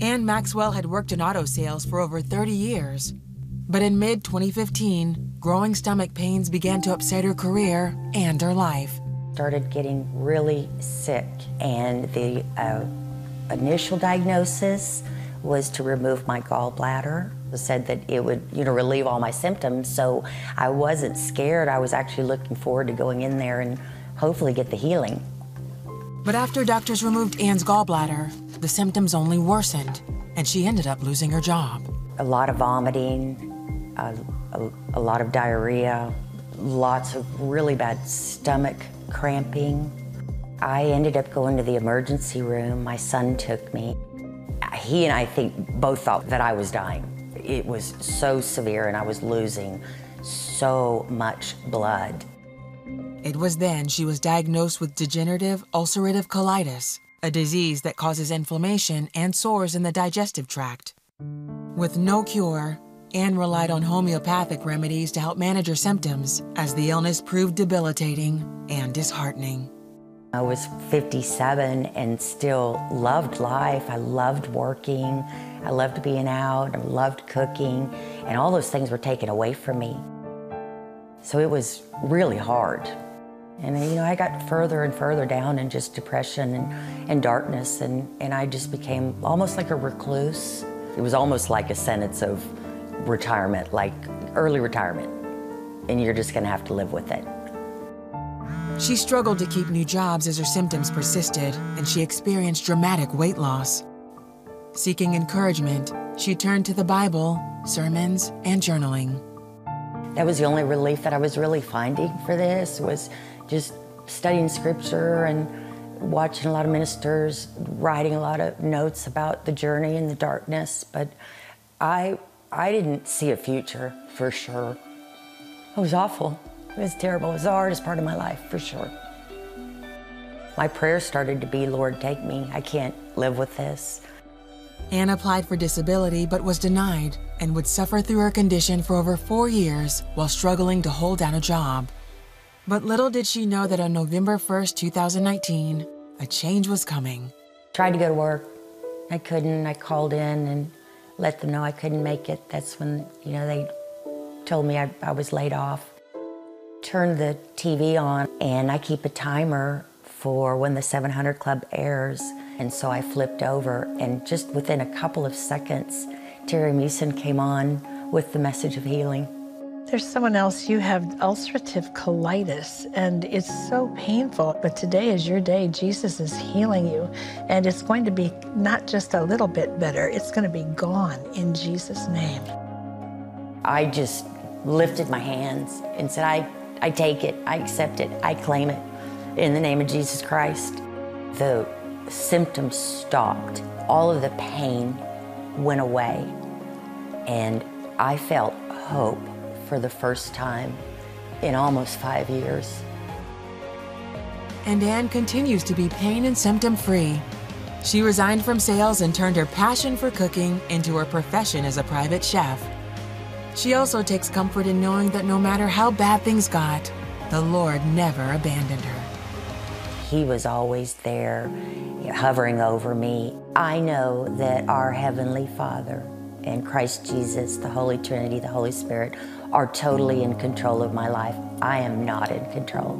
Anne Maxwell had worked in auto sales for over 30 years. But in mid 2015, growing stomach pains began to upset her career and her life. Started getting really sick, and the uh, initial diagnosis was to remove my gallbladder. It said that it would, you know, relieve all my symptoms. So I wasn't scared. I was actually looking forward to going in there and hopefully get the healing. But after doctors removed Anne's gallbladder, the symptoms only worsened, and she ended up losing her job. A lot of vomiting, a, a, a lot of diarrhea, lots of really bad stomach cramping. I ended up going to the emergency room. My son took me. He and I think both thought that I was dying. It was so severe and I was losing so much blood. It was then she was diagnosed with degenerative ulcerative colitis, a disease that causes inflammation and sores in the digestive tract. With no cure, Anne relied on homeopathic remedies to help manage her symptoms as the illness proved debilitating and disheartening. I was 57 and still loved life. I loved working. I loved being out. I loved cooking. And all those things were taken away from me. So it was really hard. And you know, I got further and further down in just depression and, and darkness, and, and I just became almost like a recluse. It was almost like a sentence of retirement, like early retirement, and you're just gonna have to live with it. She struggled to keep new jobs as her symptoms persisted, and she experienced dramatic weight loss. Seeking encouragement, she turned to the Bible, sermons, and journaling. That was the only relief that I was really finding for this was just studying scripture and watching a lot of ministers, writing a lot of notes about the journey in the darkness. But I, I didn't see a future for sure. It was awful. It was terrible. It was the hardest part of my life for sure. My prayer started to be, Lord, take me. I can't live with this. Anne applied for disability but was denied and would suffer through her condition for over four years while struggling to hold down a job. But little did she know that on November 1st, 2019, a change was coming. Tried to go to work. I couldn't. I called in and let them know I couldn't make it. That's when, you know, they told me I, I was laid off. Turned the TV on and I keep a timer for when the 700 Club airs. And so I flipped over and just within a couple of seconds, Terry Meeuwsen came on with the message of healing. There's someone else, you have ulcerative colitis, and it's so painful. But today is your day. Jesus is healing you, and it's going to be not just a little bit better, it's going to be gone in Jesus' name. I just lifted my hands and said, I, I take it, I accept it, I claim it in the name of Jesus Christ. The symptoms stopped, all of the pain went away, and I felt hope for the first time in almost five years. And Anne continues to be pain and symptom free. She resigned from sales and turned her passion for cooking into her profession as a private chef. She also takes comfort in knowing that no matter how bad things got, the Lord never abandoned her. He was always there, hovering over me. I know that our Heavenly Father and Christ Jesus, the Holy Trinity, the Holy Spirit, are totally in control of my life. I am not in control.